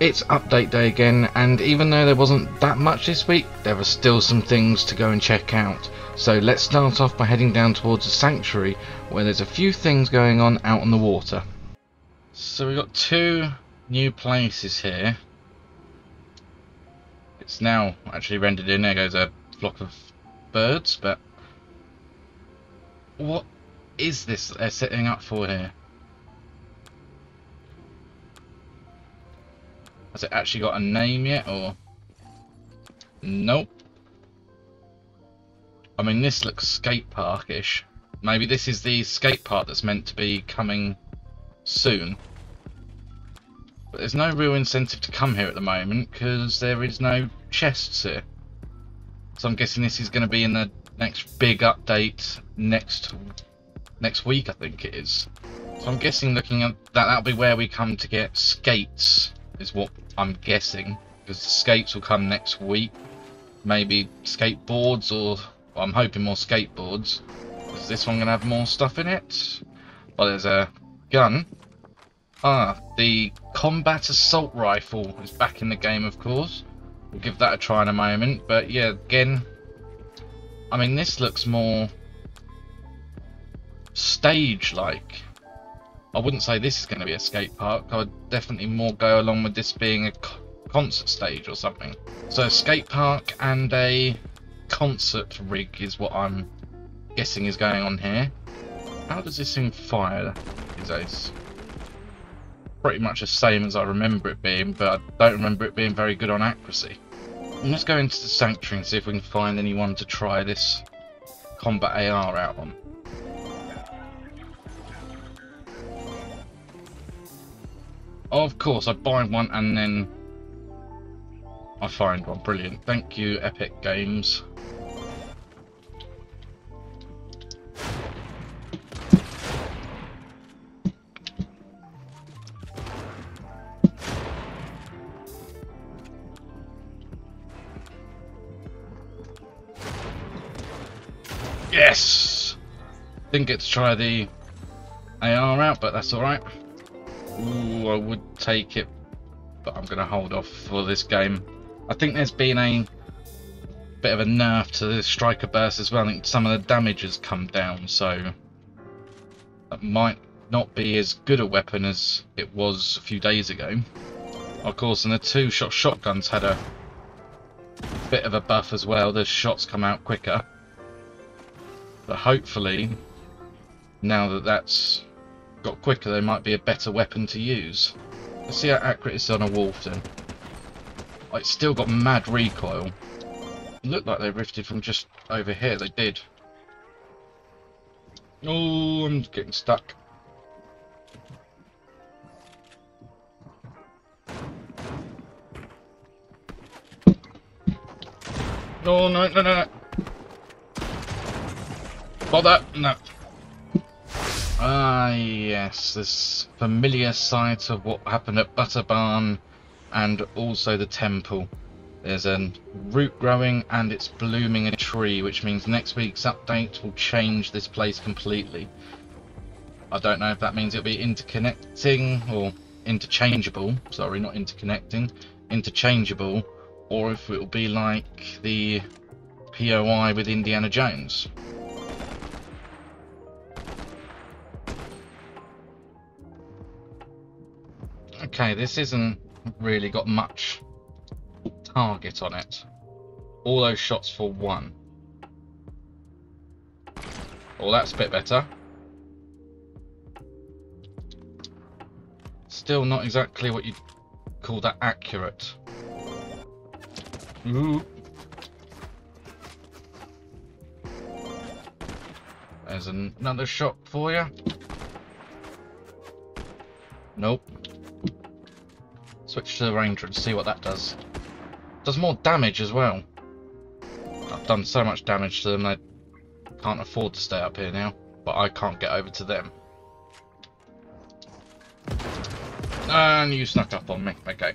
it's update day again, and even though there wasn't that much this week, there are still some things to go and check out. So let's start off by heading down towards the sanctuary, where there's a few things going on out on the water. So we've got two new places here. It's now actually rendered in, there goes a flock of birds, but what is this they're setting up for here? Has it actually got a name yet, or? Nope. I mean, this looks skate park-ish. Maybe this is the skate park that's meant to be coming soon. But there's no real incentive to come here at the moment, because there is no chests here. So I'm guessing this is going to be in the next big update next next week, I think it is. So I'm guessing looking at that, that'll be where we come to get skates is what I'm guessing. Because skates will come next week. Maybe skateboards or well, I'm hoping more skateboards. Is this one going to have more stuff in it? Well, there's a gun. Ah, the combat assault rifle is back in the game, of course. We'll give that a try in a moment. But yeah, again, I mean, this looks more stage-like. I wouldn't say this is going to be a skate park. I would definitely more go along with this being a concert stage or something. So a skate park and a concert rig is what I'm guessing is going on here. How does this thing fire Is days? Pretty much the same as I remember it being, but I don't remember it being very good on accuracy. Let's go into the sanctuary and see if we can find anyone to try this combat AR out on. Of course, I buy one and then I find one. Brilliant. Thank you, Epic Games. Yes! Didn't get to try the AR out, but that's alright. Ooh, I would take it, but I'm going to hold off for this game. I think there's been a bit of a nerf to the striker burst as well. I think some of the damage has come down, so that might not be as good a weapon as it was a few days ago. Of course, and the two-shot shotguns had a bit of a buff as well. The shots come out quicker. But hopefully, now that that's got quicker, they might be a better weapon to use. Let's see how accurate it's on a wolf then. Oh, it's still got mad recoil. It looked like they rifted from just over here, they did. Oh, I'm getting stuck. Oh, no, no, no, no. That? No. Ah, yes, this familiar sight of what happened at Butter Barn and also the temple. There's a root growing and it's blooming a tree, which means next week's update will change this place completely. I don't know if that means it'll be interconnecting or interchangeable, sorry, not interconnecting, interchangeable, or if it'll be like the POI with Indiana Jones. Okay, this isn't really got much target on it. All those shots for one. Oh, that's a bit better. Still not exactly what you'd call that accurate. Ooh. There's another shot for you. Nope. Switch to the Ranger and see what that does. Does more damage as well. I've done so much damage to them they can't afford to stay up here now. But I can't get over to them. And you snuck up on me. Okay.